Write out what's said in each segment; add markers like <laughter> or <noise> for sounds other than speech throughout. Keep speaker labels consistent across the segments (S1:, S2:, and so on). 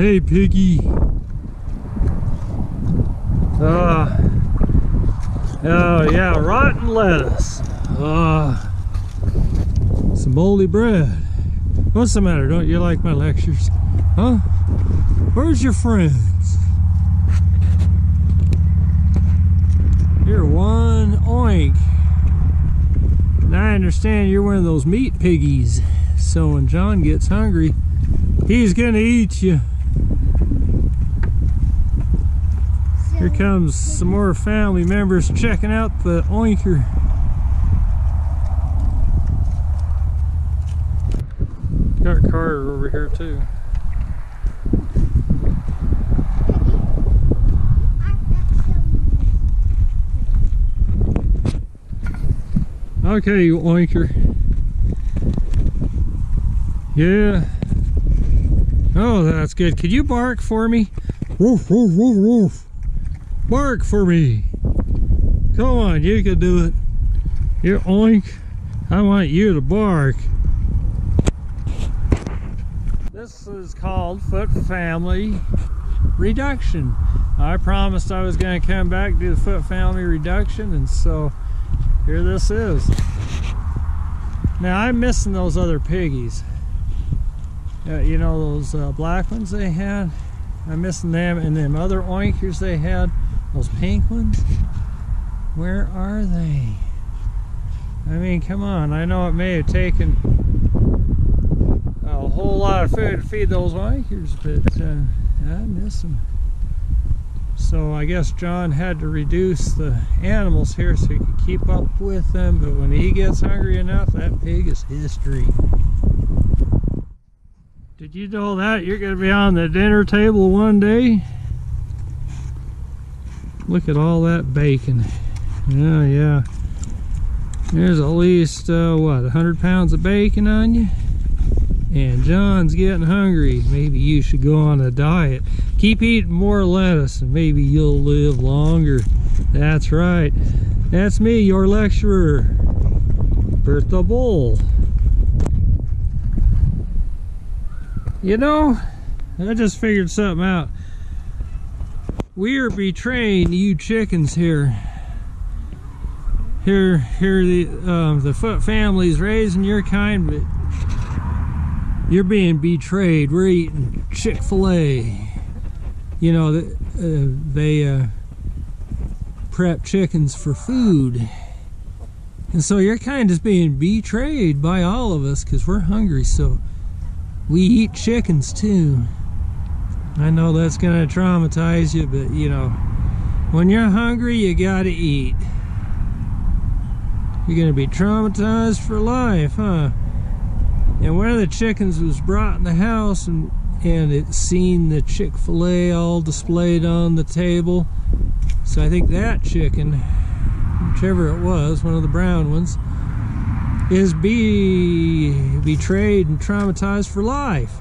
S1: Hey, piggy. Uh, oh, yeah, rotten lettuce. Uh, some moldy bread. What's the matter? Don't you like my lectures? Huh? Where's your friends? You're one oink. And I understand you're one of those meat piggies. So when John gets hungry, he's gonna eat you. Here comes some more family members checking out the oinker. Got Carter over here too. Okay, you oinker. Yeah. Oh, that's good. Could you bark for me? Woof, woof, woof, woof. Bark for me. Come on, you can do it. You're oink. I want you to bark. This is called Foote family reduction. I promised I was going to come back do the Foote family reduction and so here this is. Now I'm missing those other piggies. Uh, you know those uh, black ones they had? I'm missing them and them other oinkers they had. Those pink ones? Where are they? I mean, come on. I know it may have taken a whole lot of food to feed those oinkers, but uh, I miss them. So I guess John had to reduce the animals here so he could keep up with them. But when he gets hungry enough, that pig is history. Did you know that you're going to be on the dinner table one day? Look at all that bacon. Yeah, yeah. There's at least, uh, what, 100 pounds of bacon on you? And John's getting hungry. Maybe you should go on a diet. Keep eating more lettuce and maybe you'll live longer. That's right. That's me, your lecturer, Bertha Bull. You know, I just figured something out. We are betraying you chickens here. Here, here the um, the Foote family's raising your kind, but you're being betrayed. We're eating Chick-fil-A. You know, uh, they uh, prep chickens for food. And so your kind is being betrayed by all of us because we're hungry. So we eat chickens too. I know that's going to traumatize you, but you know, when you're hungry, you got to eat. You're going to be traumatized for life, huh? And one of the chickens was brought in the house and and it seen the Chick-fil-A all displayed on the table. So I think that chicken, whichever it was, one of the brown ones, is be betrayed and traumatized for life.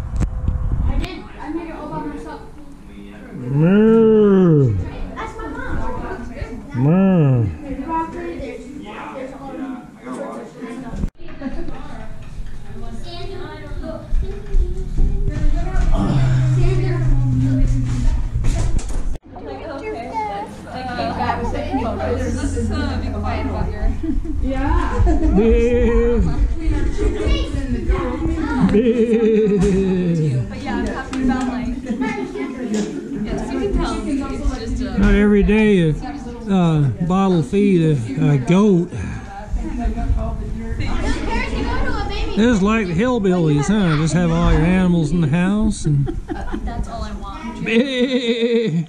S2: I did. I made it all by myself.
S1: Moo.
S2: That's my mom.
S1: Moo. Not every day a uh, bottle feed a, a goat. It's like the hillbillies, huh? Just have all your animals in the house and.
S3: That's <laughs> all I want.
S1: Big.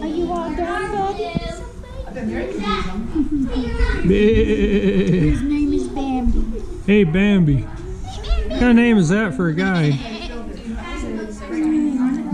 S2: Are you all done. His name is Bambi.
S1: Hey, Bambi. What kind of name is that for a guy?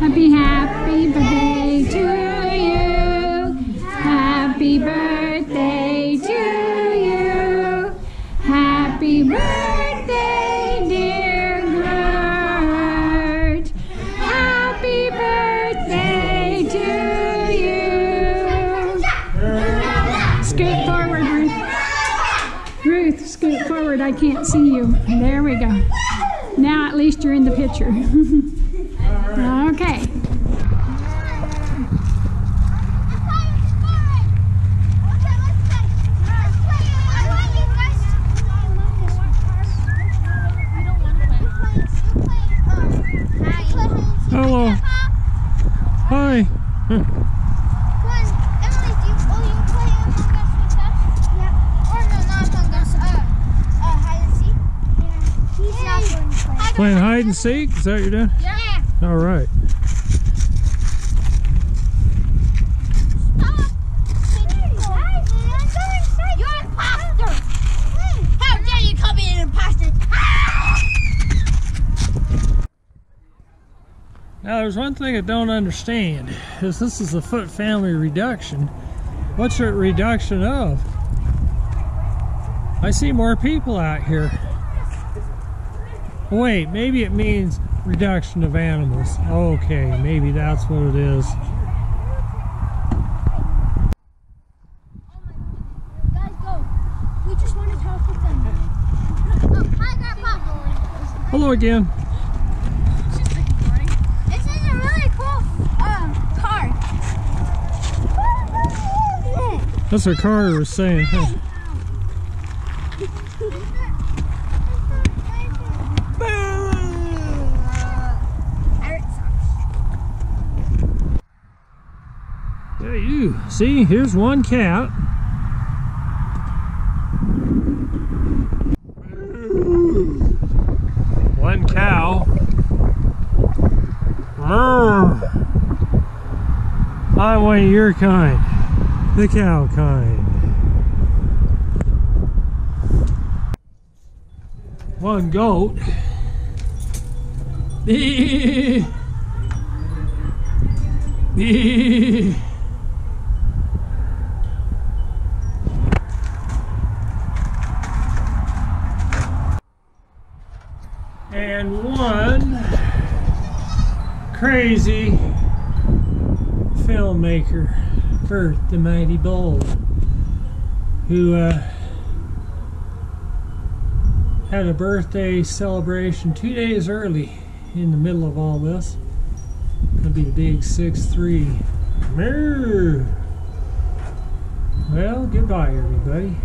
S4: Happy, happy birthday to you. Happy birthday to you. Happy birthday, dear Gert. Happy birthday to you. Scoot forward, Ruth. Ruth, scoot forward. I can't see you. There we go. Now at least you're in the picture. <laughs> okay.
S1: Hello. Hi. Playing hide and seek? Is that what you're doing?
S2: Yeah.
S1: All right.
S2: You're an imposter! How dare you call me an imposter?
S1: Now, there's one thing I don't understand. Is this is a Foote family reduction. What's it reduction of? I see more people out here. Wait, maybe it means reduction of animals. Okay, maybe that's what it is.
S2: Guys, go. We just want to talk with them. Hi, Grandpa.
S1: Hello again.
S2: This is a really cool um, car.
S1: That's what Carter was saying. <laughs> you see, here's one cat. One cow. Mrrr. I want your kind, the cow kind. One goat. <laughs> and one crazy filmmaker, Bert the Mighty Bold, who uh, had a birthday celebration two days early in the middle of all this. Gonna be the big 6-3. Well, goodbye everybody.